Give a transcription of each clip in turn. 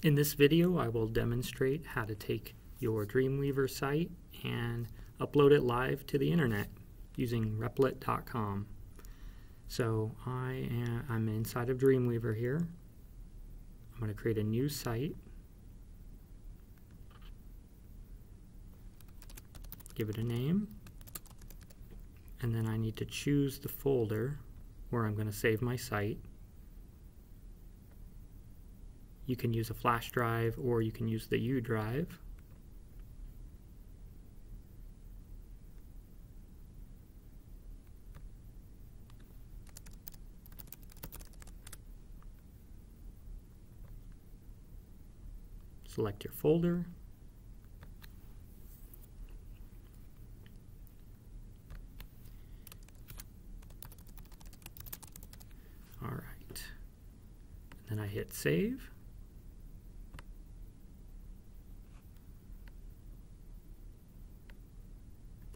In this video, I will demonstrate how to take your Dreamweaver site and upload it live to the internet using replit.com. So I am, I'm inside of Dreamweaver here. I'm going to create a new site. Give it a name. And then I need to choose the folder where I'm going to save my site. You can use a flash drive or you can use the U drive. Select your folder. All right. Then I hit save.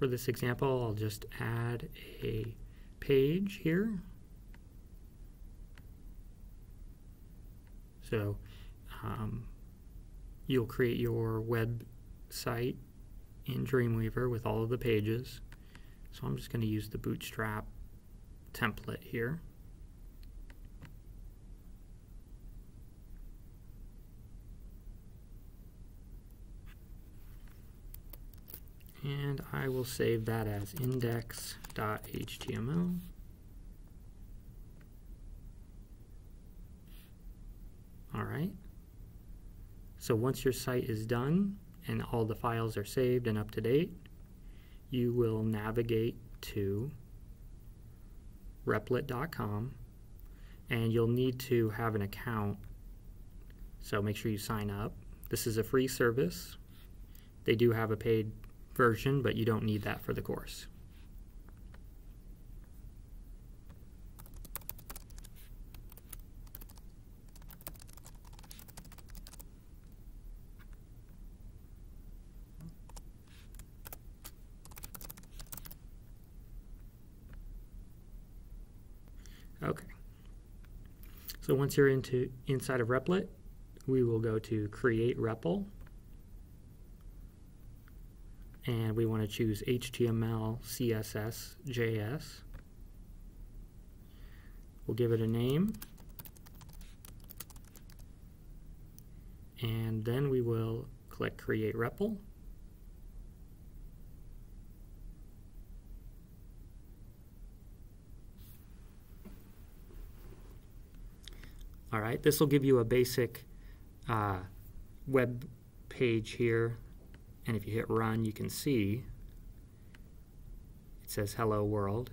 For this example, I'll just add a page here. So um, you'll create your website in Dreamweaver with all of the pages. So I'm just going to use the Bootstrap template here. And I will save that as index.html. All right. So once your site is done and all the files are saved and up to date, you will navigate to replit.com and you'll need to have an account. So make sure you sign up. This is a free service. They do have a paid version, but you don't need that for the course. Okay. So once you're into inside of Replit, we will go to Create REPL and we want to choose HTML, CSS, JS. We'll give it a name. And then we will click Create REPL. All right, this will give you a basic uh, web page here and if you hit run, you can see it says hello world.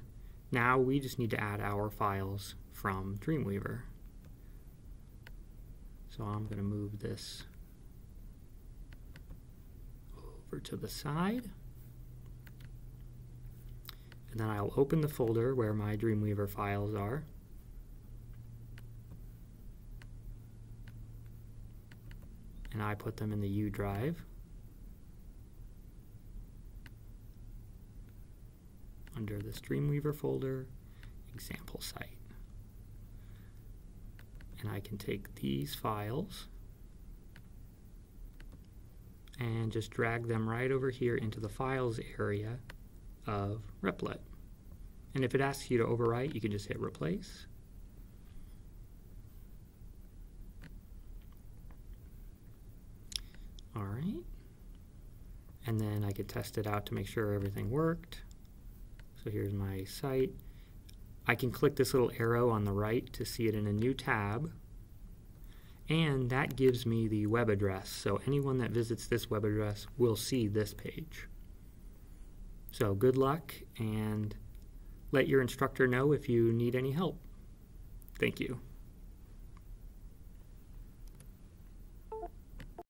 Now we just need to add our files from Dreamweaver. So I'm going to move this over to the side. And then I'll open the folder where my Dreamweaver files are. And I put them in the U drive. Under the Dreamweaver folder, example site. And I can take these files and just drag them right over here into the files area of Replit. And if it asks you to overwrite, you can just hit replace. All right. And then I could test it out to make sure everything worked. So here's my site. I can click this little arrow on the right to see it in a new tab. And that gives me the web address. So anyone that visits this web address will see this page. So good luck and let your instructor know if you need any help. Thank you.